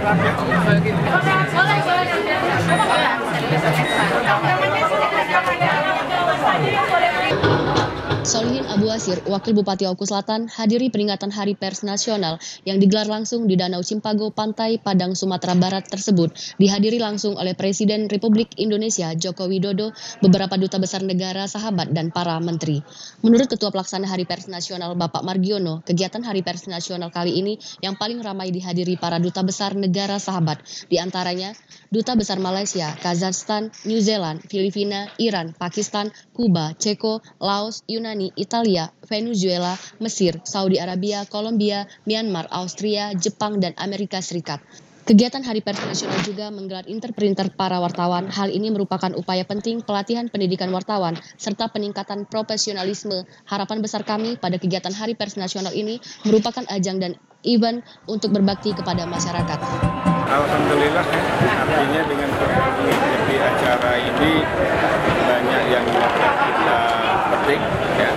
không Thank you. Abu Asir, Wakil Bupati Oku Selatan, hadiri peringatan Hari Pers Nasional yang digelar langsung di Danau Cimpago, Pantai Padang, Sumatera Barat tersebut dihadiri langsung oleh Presiden Republik Indonesia Joko Widodo, beberapa duta besar negara, sahabat, dan para menteri. Menurut Ketua Pelaksana Hari Pers Nasional Bapak Margiono, kegiatan Hari Pers Nasional kali ini yang paling ramai dihadiri para duta besar negara sahabat, di antaranya Duta Besar Malaysia, Kazakhstan, New Zealand, Filipina, Iran, Pakistan, Kuba, Ceko, Laos, Yunani, Italia, Venezuela, Mesir, Saudi Arabia, Kolombia, Myanmar, Austria, Jepang, dan Amerika Serikat. Kegiatan Hari Pers Nasional juga menggelar interprinter para wartawan. Hal ini merupakan upaya penting pelatihan pendidikan wartawan serta peningkatan profesionalisme. Harapan besar kami pada kegiatan Hari Pers Nasional ini merupakan ajang dan event untuk berbakti kepada masyarakat. Alhamdulillah artinya dengan mengikuti acara ini banyak yang kita petik ya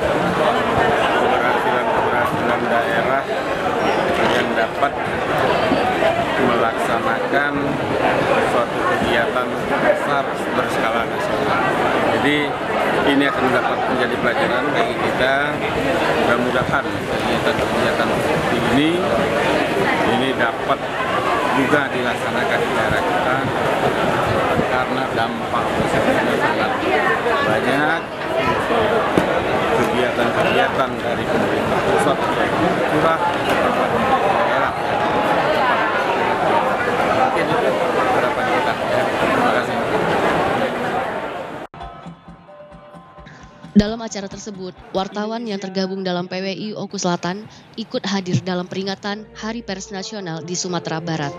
keberhasilan-keberhasilan daerah yang dapat melaksanakan suatu kegiatan besar berskala nasional. Jadi ini akan dapat menjadi pelajaran bagi kita. Mudah-mudahan kegiatan-kegiatan seperti ini ini dapat juga dilaksanakan di daerah kita karena dampak positifnya sangat banyak Dalam acara tersebut, wartawan yang tergabung dalam PWI Oku Selatan ikut hadir dalam peringatan Hari Pers Nasional di Sumatera Barat.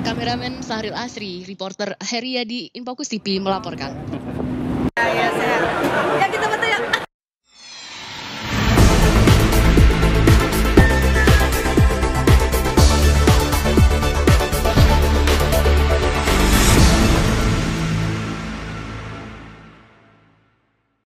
Kameramen Sahril Asri, reporter Heriadi Infokus TV melaporkan.